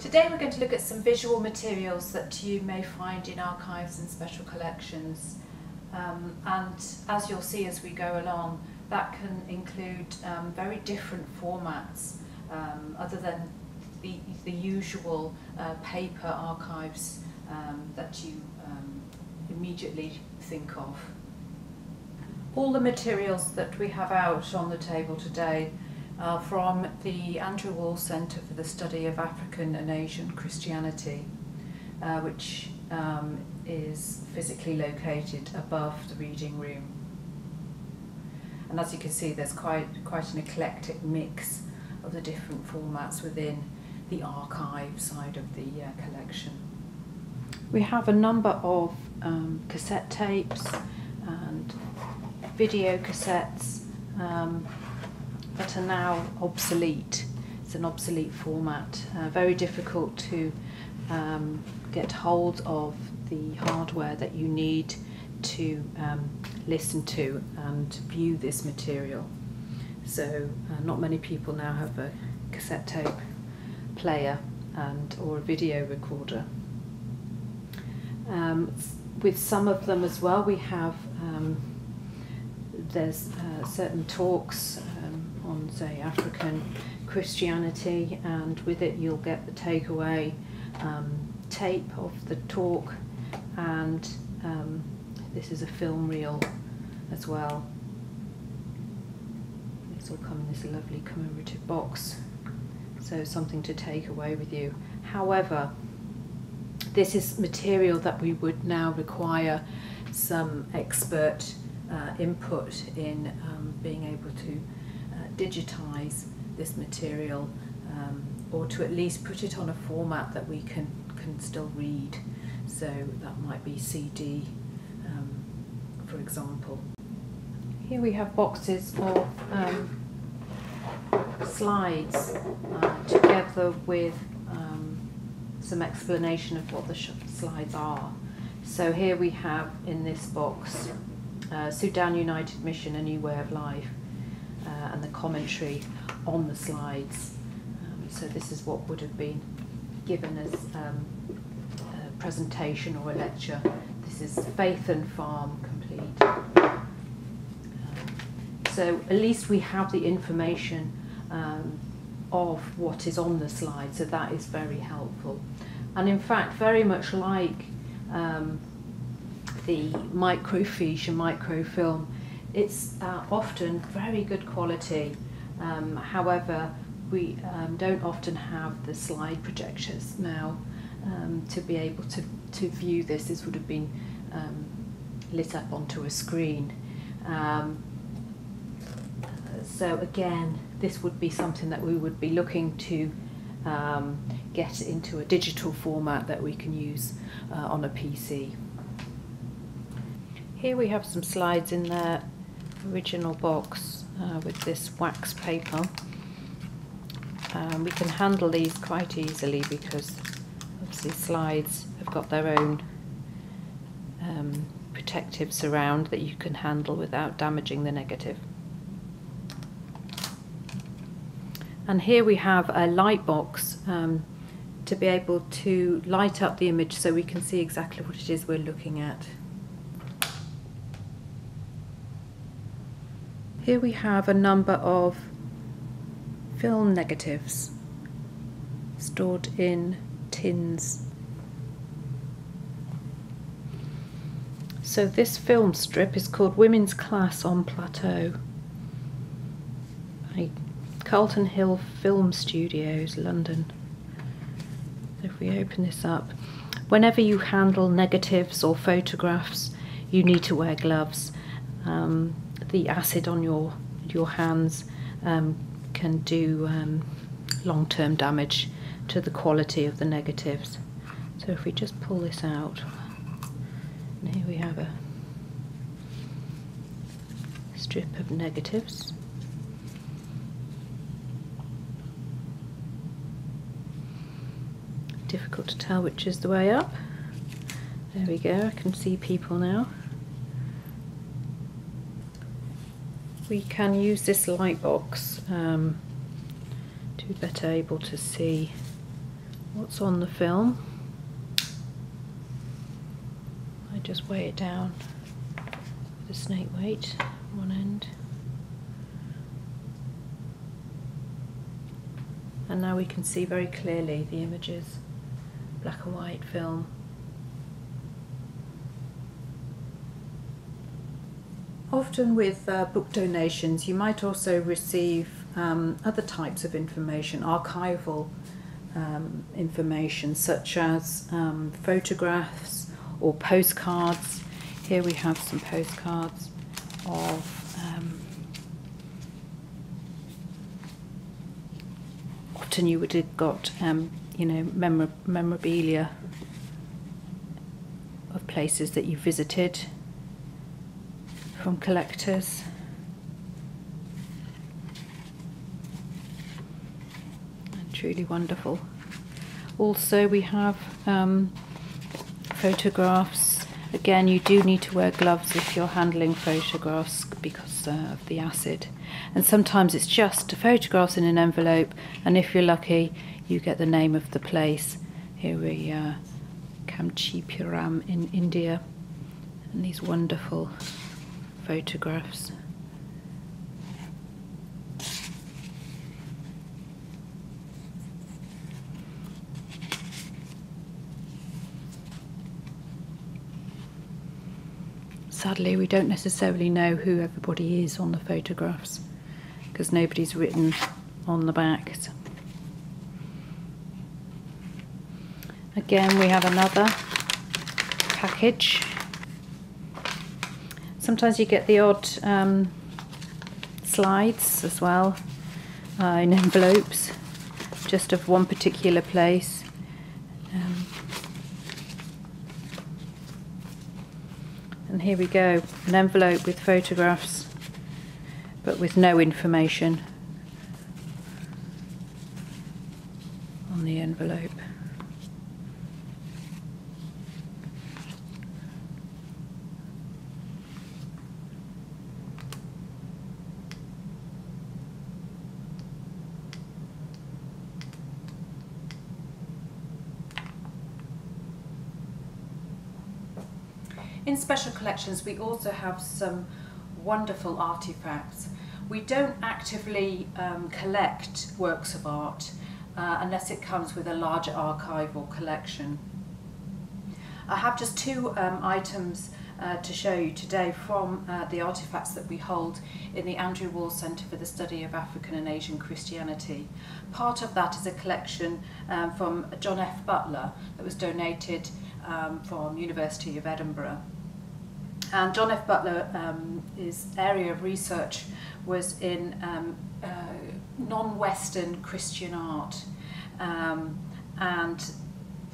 Today we're going to look at some visual materials that you may find in archives and special collections. Um, and as you'll see as we go along, that can include um, very different formats um, other than the, the usual uh, paper archives um, that you um, immediately think of. All the materials that we have out on the table today are from the Andrew Walls Centre for the Study of African and Asian Christianity, uh, which um, is physically located above the reading room. And as you can see, there's quite, quite an eclectic mix of the different formats within the archive side of the uh, collection. We have a number of um, cassette tapes and video cassettes um, that are now obsolete. It's an obsolete format, uh, very difficult to um, get hold of the hardware that you need to um, listen to and view this material. So uh, not many people now have a cassette tape player and or a video recorder. Um, with some of them as well, we have um, there's uh, certain talks um, on say African Christianity, and with it you'll get the takeaway um, tape of the talk, and um, this is a film reel as well. This will come in this lovely commemorative box, so something to take away with you. However, this is material that we would now require some expert uh, input in um, being able to digitize this material um, or to at least put it on a format that we can, can still read. So that might be CD, um, for example. Here we have boxes of um, slides uh, together with um, some explanation of what the slides are. So here we have in this box uh, Sudan United Mission, A New Way of Life, and the commentary on the slides. Um, so this is what would have been given as um, a presentation or a lecture. This is Faith and Farm complete. Um, so at least we have the information um, of what is on the slide, so that is very helpful. And in fact, very much like um, the microfiche and microfilm, it's uh, often very good quality. Um, however, we um, don't often have the slide projectors now um, to be able to, to view this. This would have been um, lit up onto a screen. Um, so again, this would be something that we would be looking to um, get into a digital format that we can use uh, on a PC. Here we have some slides in their original box uh, with this wax paper. Um, we can handle these quite easily because obviously slides have got their own um, protective surround that you can handle without damaging the negative. And here we have a light box um, to be able to light up the image so we can see exactly what it is we're looking at. Here we have a number of film negatives stored in tins. So this film strip is called Women's Class on Plateau by Carlton Hill Film Studios, London. So if we open this up, whenever you handle negatives or photographs, you need to wear gloves. Um, the acid on your your hands um, can do um, long-term damage to the quality of the negatives. So if we just pull this out, and here we have a strip of negatives. Difficult to tell which is the way up. There we go, I can see people now. We can use this light box um, to be better able to see what's on the film. I just weigh it down with a snake weight one end. And now we can see very clearly the images, black and white film. Often with uh, book donations, you might also receive um, other types of information, archival um, information, such as um, photographs or postcards. Here we have some postcards of um, often you would have got, um, you know, memor- memorabilia of places that you visited from collectors. And truly wonderful. Also, we have um, photographs. Again, you do need to wear gloves if you're handling photographs because uh, of the acid. And sometimes it's just photographs in an envelope, and if you're lucky, you get the name of the place. Here we are, Kanchipuram in India, and these wonderful photographs. Sadly, we don't necessarily know who everybody is on the photographs because nobody's written on the back. Again, we have another package Sometimes you get the odd um, slides as well uh, in envelopes, just of one particular place. Um, and here we go, an envelope with photographs, but with no information on the envelope. In special collections, we also have some wonderful artifacts. We don't actively um, collect works of art uh, unless it comes with a larger archive or collection. I have just two um, items uh, to show you today from uh, the artifacts that we hold in the Andrew Walls Centre for the Study of African and Asian Christianity. Part of that is a collection um, from John F. Butler that was donated um, from University of Edinburgh. And John F. Butler, um, his area of research was in um, uh, non-Western Christian art. Um, and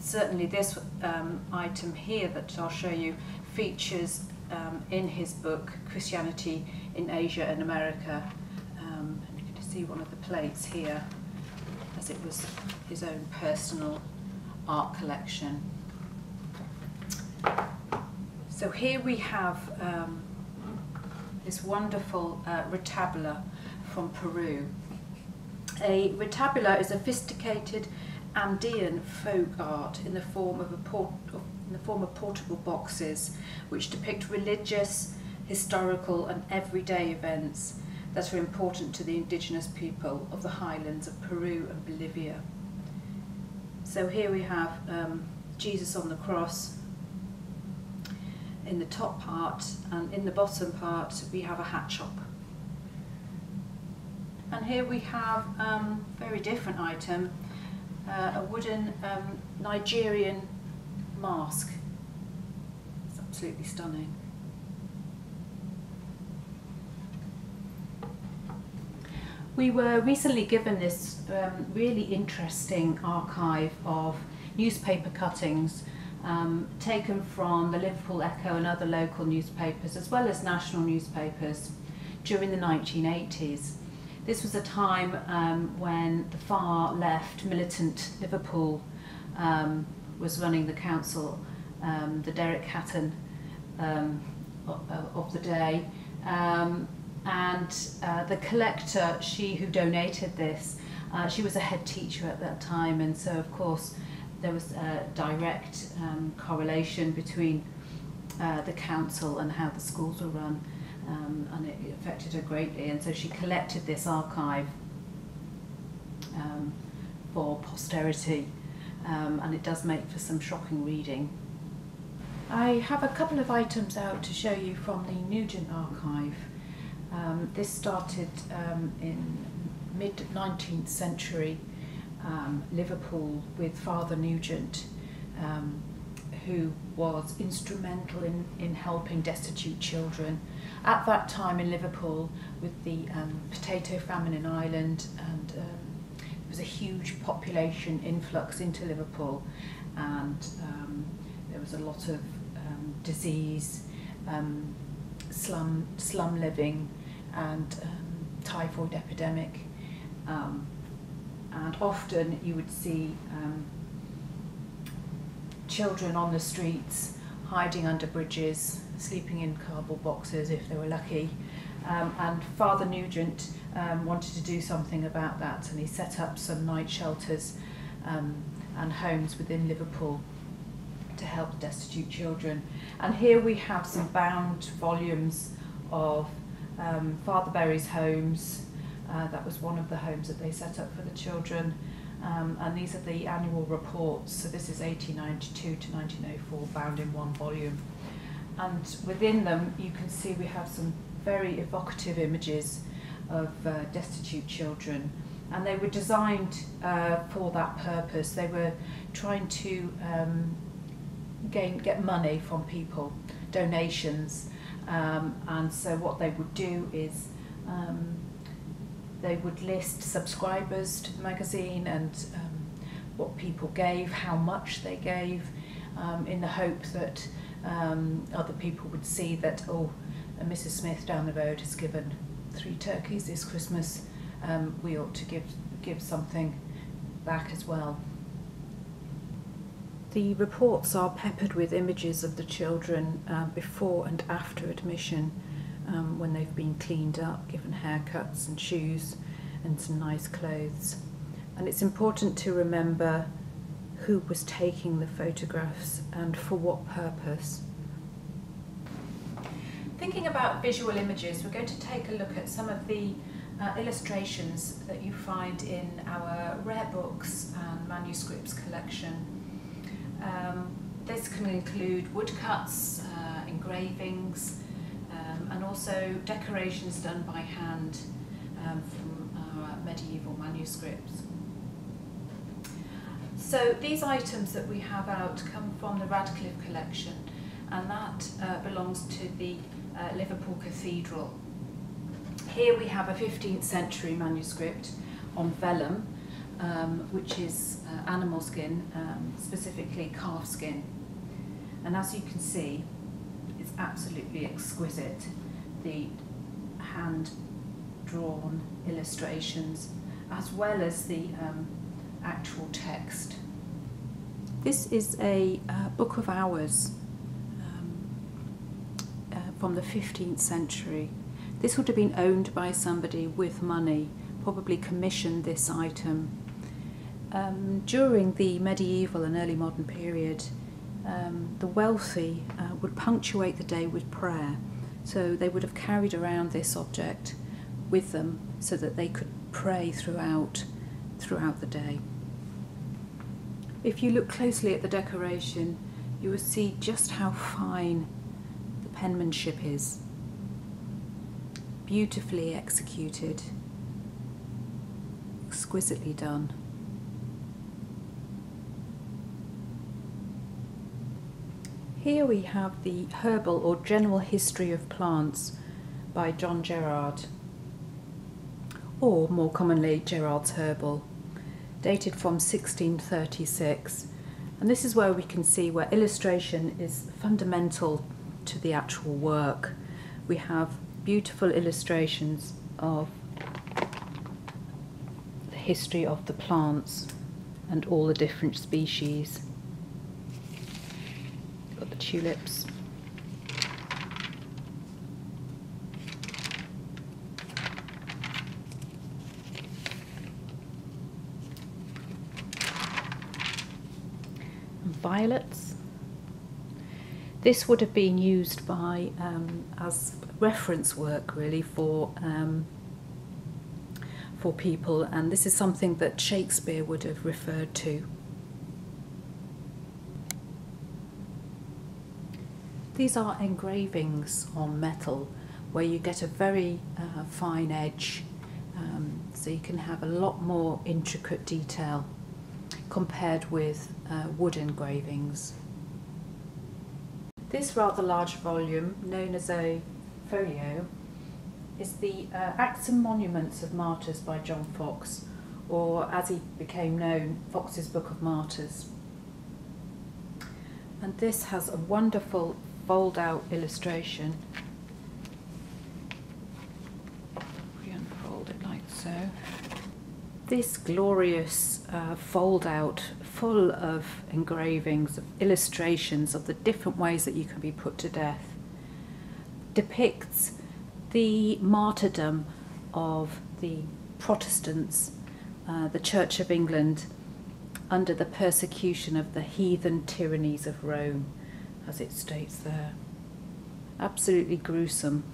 certainly this um, item here that I'll show you features um, in his book, Christianity in Asia and America. Um, and you can see one of the plates here, as it was his own personal art collection. So here we have um, this wonderful uh, retabula from Peru. A retabula is a sophisticated Andean folk art in the form of a port in the form of portable boxes which depict religious, historical and everyday events that are important to the indigenous people of the highlands of Peru and Bolivia. So here we have um, Jesus on the cross in the top part and in the bottom part we have a hat shop. And here we have um, very different item, uh, a wooden um, Nigerian mask. It's absolutely stunning. We were recently given this um, really interesting archive of newspaper cuttings um, taken from the Liverpool Echo and other local newspapers, as well as national newspapers, during the 1980s. This was a time um, when the far left militant Liverpool um, was running the council, um, the Derek Hatton um, of, the day. Um, and uh, the collector, she who donated this, Uh, she was a head teacher at that time, and so of course there was a direct um, correlation between uh, the council and how the schools were run, um, and it affected her greatly. And so she collected this archive um, for posterity, um, and it does make for some shocking reading. I have a couple of items out to show you from the Nugent archive. Um, this started um, in mid 19th century um, Liverpool with Father Nugent, um, who was instrumental in, in helping destitute children. At that time in Liverpool, with the um, potato famine in Ireland, and um, there was a huge population influx into Liverpool, and um, there was a lot of um, disease, um, slum, slum living, and typhoid epidemic. Um, and often you would see um, children on the streets hiding under bridges, sleeping in cardboard boxes if they were lucky. Um, and Father Nugent um, wanted to do something about that, and he set up some night shelters um, and homes within Liverpool to help destitute children. And here we have some bound volumes of um, Father Berry's homes. Uh, that was one of the homes that they set up for the children. Um, and these are the annual reports. So this is 1892 to 1904, bound in one volume. And within them, you can see we have some very evocative images of uh, destitute children. And they were designed uh, for that purpose. They were trying to um, gain, get money from people, donations. Um, and so what they would do is um, they would list subscribers to the magazine and um, what people gave, how much they gave, um, in the hope that um, other people would see that, oh, uh, Mrs. Smith down the road has given three turkeys this Christmas, um, we ought to give, give something back as well. The reports are peppered with images of the children uh, before and after admission um, when they've been cleaned up, given haircuts and shoes and some nice clothes. And it's important to remember who was taking the photographs and for what purpose. Thinking about visual images, we're going to take a look at some of the uh, illustrations that you find in our rare books and manuscripts collection. Um, this can include woodcuts, uh, engravings, also decorations done by hand um, from our medieval manuscripts. So these items that we have out come from the Radcliffe collection and that uh, belongs to the uh, Liverpool Cathedral. Here we have a 15th century manuscript on vellum um, which is uh, animal skin, um, specifically calf skin. And as you can see, it's absolutely exquisite. The hand drawn illustrations as well as the um, actual text. This is a uh, book of hours um, uh, from the 15th century. This would have been owned by somebody with money, probably commissioned this item. Um, during the medieval and early modern period, um, the wealthy uh, would punctuate the day with prayer. So they would have carried around this object with them so that they could pray throughout throughout the day. If you look closely at the decoration, you will see just how fine the penmanship is. Beautifully executed, exquisitely done. Here we have the Herbal or General History of Plants by John Gerard, or more commonly Gerard's Herbal, dated from 1636. And this is where we can see where illustration is fundamental to the actual work. We have beautiful illustrations of the history of the plants and all the different species tulips. And violets. This would have been used by um, as reference work really for um, for people and this is something that Shakespeare would have referred to. These are engravings on metal where you get a very uh, fine edge um, so you can have a lot more intricate detail compared with uh, wood engravings. This rather large volume, known as a folio, is the uh, Acts and Monuments of Martyrs by John Foxe, or as he became known, Foxe's Book of Martyrs. And this has a wonderful fold out illustration. We unfold it like so. This glorious uh, fold out, full of engravings, of illustrations of the different ways that you can be put to death, depicts the martyrdom of the Protestants, uh, the Church of England, under the persecution of the heathen tyrannies of Rome, as it states there. Absolutely gruesome.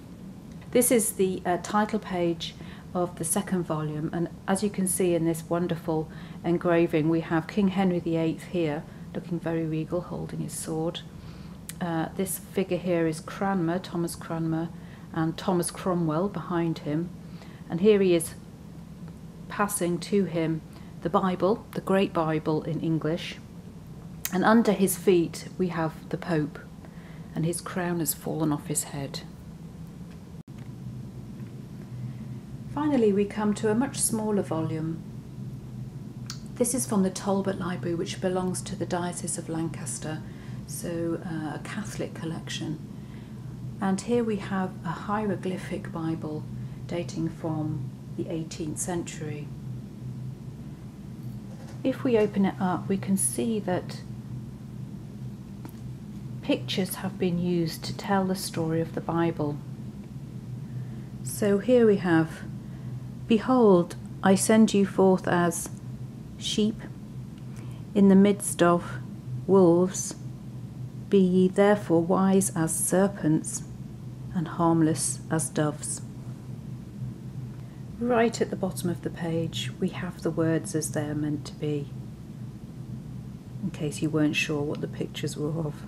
This is the uh, title page of the second volume, and as you can see in this wonderful engraving, we have King Henry VIII here, looking very regal, holding his sword. Uh, this figure here is Cranmer, Thomas Cranmer, and Thomas Cromwell behind him. And here he is passing to him the Bible, the Great Bible in English. And under his feet we have the Pope, and his crown has fallen off his head. Finally, we come to a much smaller volume. This is from the Talbot Library, which belongs to the Diocese of Lancaster, so uh, a Catholic collection. And here we have a hieroglyphic Bible dating from the 18th century. If we open it up, we can see that pictures have been used to tell the story of the Bible. So here we have Behold, I send you forth as sheep in the midst of wolves. Be ye therefore wise as serpents and harmless as doves. Right at the bottom of the page, we have the words as they're meant to be, in case you weren't sure what the pictures were of.